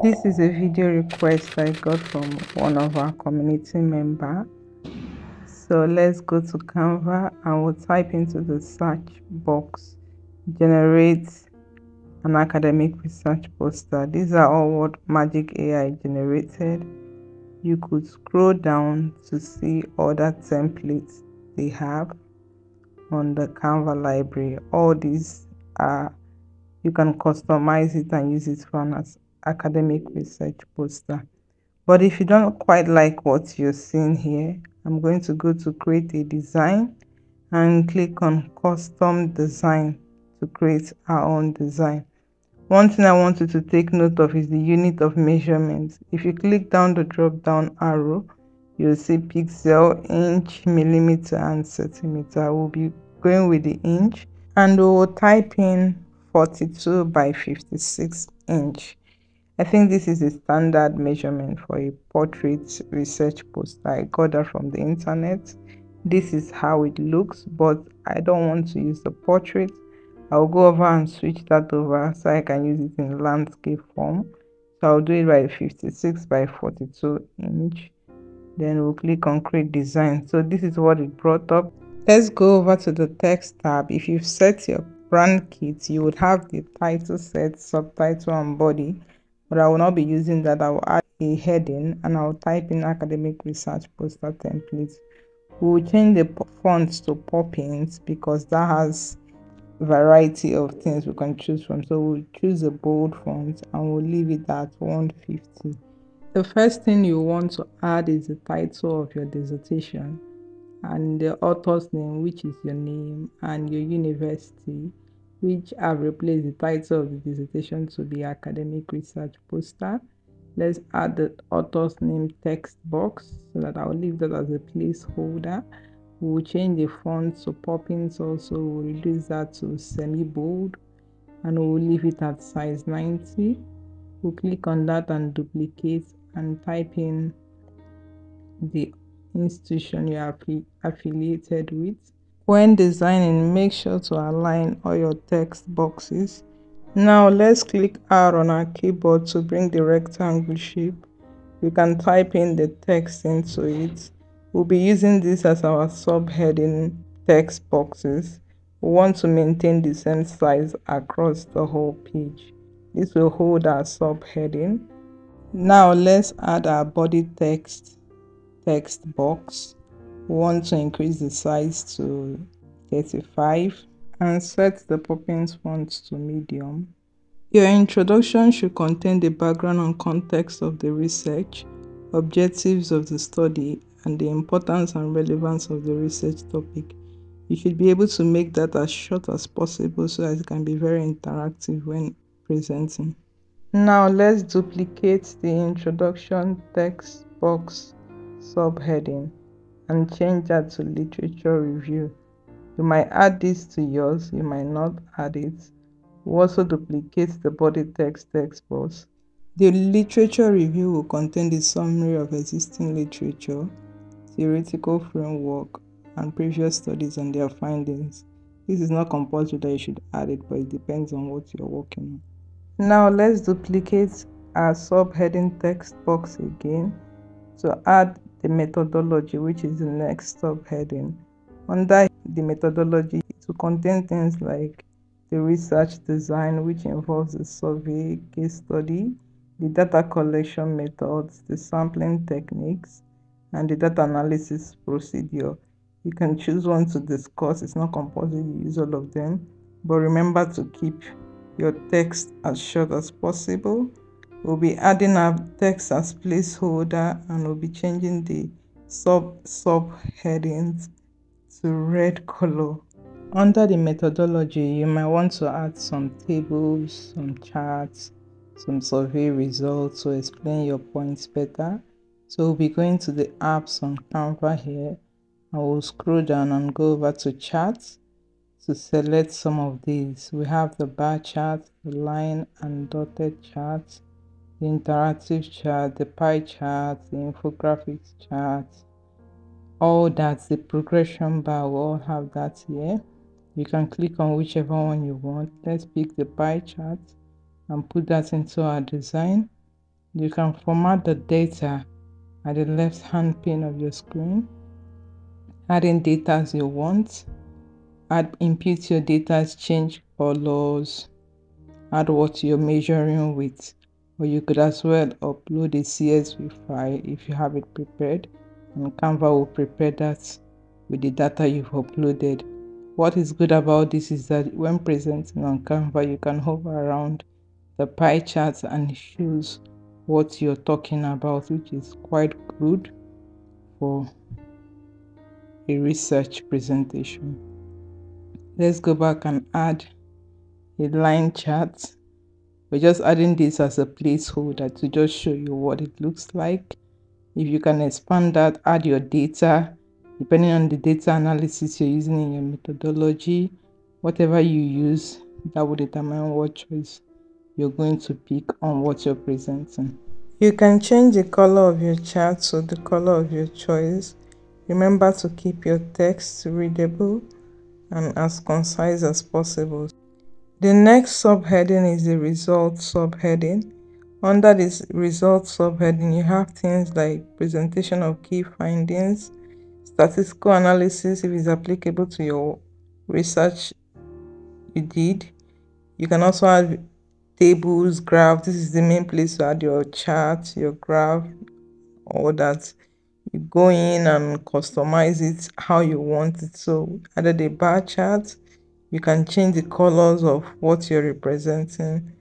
This is a video request I got from one of our community member. So let's go to Canva and we'll type into the search box generate an academic research poster. These are all what Magic AI generated. You could scroll down to see other templates they have on the Canva library. All these are you can customize it and use it for an academic research poster. But if you don't quite like what you're seeing here, I'm going to go to create a design and click on custom design to create our own design. One thing I want you to take note of is the unit of measurement. If you click down the drop down arrow, you'll see pixel, inch, millimeter, and centimeter. We'll be going with the inch and we'll type in 42 by 56 inch. I think this is a standard measurement for a portrait research poster. I got that from the internet. This is how it looks, but I don't want to use the portrait. I'll go over and switch that over so I can use it in landscape form. So I'll do it by 56 by 42 inch. Then we'll click on create design. So this is what it brought up. Let's go over to the text tab. If you've set your brand kit, you would have the title set, subtitle and body but I will not be using that. I will add a heading and I'll type in academic research poster template. We will change the fonts to Poppins because that has variety of things we can choose from. So we'll choose a bold font and we'll leave it at 150. The first thing you want to add is the title of your dissertation and the author's name, which is your name, and your university which have replaced the title of the dissertation to the academic research poster. Let's add the author's name text box so that I'll leave that as a placeholder. We'll change the font to Poppins also, we'll reduce that to semi-bold and we'll leave it at size 90. We'll click on that and duplicate and type in the institution you are affiliated with when designing, make sure to align all your text boxes. Now let's click R on our keyboard to bring the rectangle shape. We can type in the text into it. We'll be using this as our subheading text boxes. We want to maintain the same size across the whole page. This will hold our subheading. Now let's add our body text text box want to increase the size to 35 and set the Poppins font to medium. Your introduction should contain the background and context of the research, objectives of the study, and the importance and relevance of the research topic. You should be able to make that as short as possible so that it can be very interactive when presenting. Now let's duplicate the introduction text box subheading and change that to literature review. You might add this to yours, you might not add it. We also duplicate the body text text box. The literature review will contain the summary of existing literature, theoretical framework, and previous studies and their findings. This is not compulsory that you should add it, but it depends on what you're working on. Now let's duplicate our subheading text box again to add the methodology, which is the next subheading. Under the methodology, it will contain things like the research design, which involves the survey, case study, the data collection methods, the sampling techniques, and the data analysis procedure. You can choose one to discuss, it's not compulsory you use all of them, but remember to keep your text as short as possible We'll be adding our text as placeholder and we'll be changing the sub subheadings to red color. Under the methodology, you might want to add some tables, some charts, some survey results to explain your points better. So we'll be going to the apps on Canva here. I will scroll down and go over to charts to select some of these. We have the bar chart, the line and dotted charts, the interactive chart, the pie chart, the infographics chart, all that, the progression bar, we all have that here. You can click on whichever one you want. Let's pick the pie chart and put that into our design. You can format the data at the left hand pane of your screen, add in data as you want, add input your data, change colors, add what you're measuring with, or you could as well upload a CSV file if you have it prepared, and Canva will prepare that with the data you've uploaded. What is good about this is that when presenting on Canva, you can hover around the pie charts and choose what you're talking about, which is quite good for a research presentation. Let's go back and add a line chart. We're just adding this as a placeholder to just show you what it looks like. If you can expand that, add your data, depending on the data analysis you're using in your methodology, whatever you use, that will determine what choice you're going to pick on what you're presenting. You can change the color of your chart to the color of your choice. Remember to keep your text readable and as concise as possible. The next subheading is the results subheading. Under this results subheading, you have things like presentation of key findings, statistical analysis if it's applicable to your research you did. You can also add tables, graphs. This is the main place to add your chart, your graph, all that you go in and customize it how you want it so either the bar chart you can change the colors of what you're representing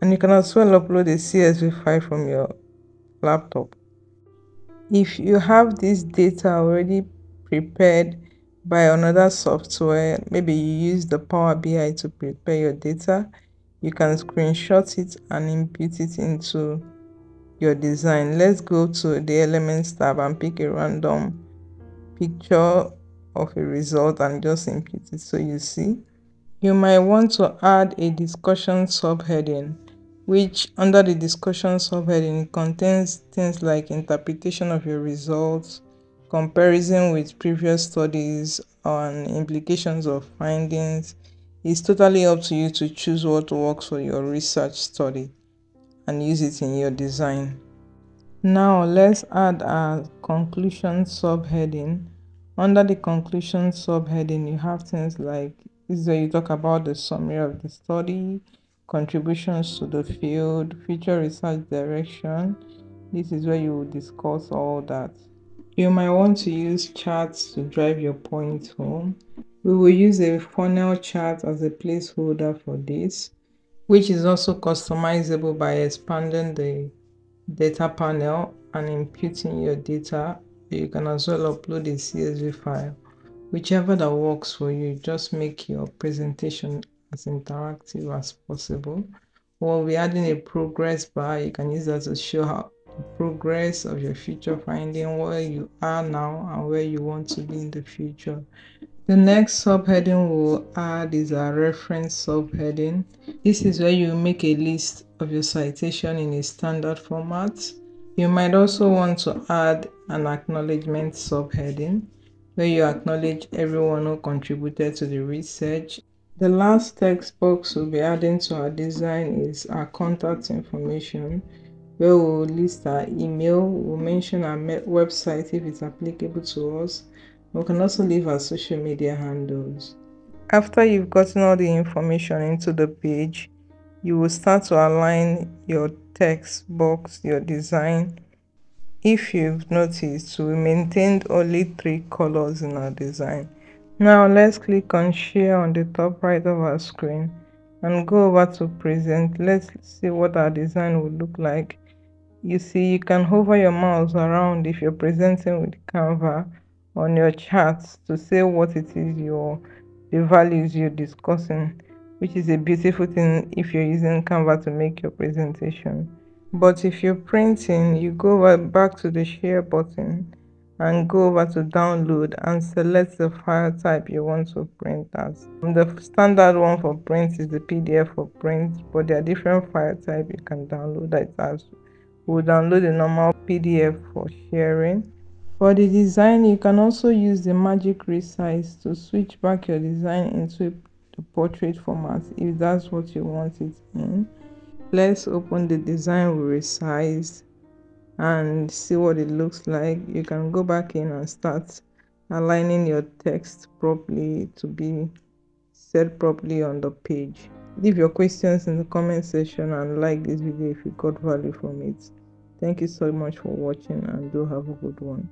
and you can as well upload a csv file from your laptop. If you have this data already prepared by another software maybe you use the power bi to prepare your data you can screenshot it and input it into your design. Let's go to the elements tab and pick a random picture of a result and just input it so you see you might want to add a discussion subheading which under the discussion subheading contains things like interpretation of your results comparison with previous studies on implications of findings it's totally up to you to choose what works for your research study and use it in your design. Now let's add a conclusion subheading. Under the conclusion subheading, you have things like this is where you talk about the summary of the study, contributions to the field, future research direction. This is where you discuss all that. You might want to use charts to drive your points home. We will use a funnel chart as a placeholder for this which is also customizable by expanding the data panel and imputing your data. You can as well upload a CSV file. Whichever that works for you, just make your presentation as interactive as possible. or We'll be adding a progress bar. You can use that to show how the progress of your future finding, where you are now and where you want to be in the future. The next subheading we'll add is a reference subheading. This is where you make a list of your citation in a standard format. You might also want to add an acknowledgement subheading where you acknowledge everyone who contributed to the research. The last text box we'll be adding to our design is our contact information where we'll list our email, we'll mention our website if it's applicable to us, we can also leave our social media handles. After you've gotten all the information into the page, you will start to align your text box, your design. If you've noticed, we maintained only three colors in our design. Now let's click on share on the top right of our screen and go over to present. Let's see what our design would look like. You see, you can hover your mouse around if you're presenting with Canva on your charts to say what it is your the values you're discussing which is a beautiful thing if you're using canva to make your presentation but if you're printing you go back to the share button and go over to download and select the file type you want to print as. The standard one for print is the pdf for print but there are different file type you can download that as. We'll download the normal pdf for sharing. For the design, you can also use the magic resize to switch back your design into the portrait format if that's what you want it in. Let's open the design we resized and see what it looks like. You can go back in and start aligning your text properly to be set properly on the page. Leave your questions in the comment section and like this video if you got value from it. Thank you so much for watching and do have a good one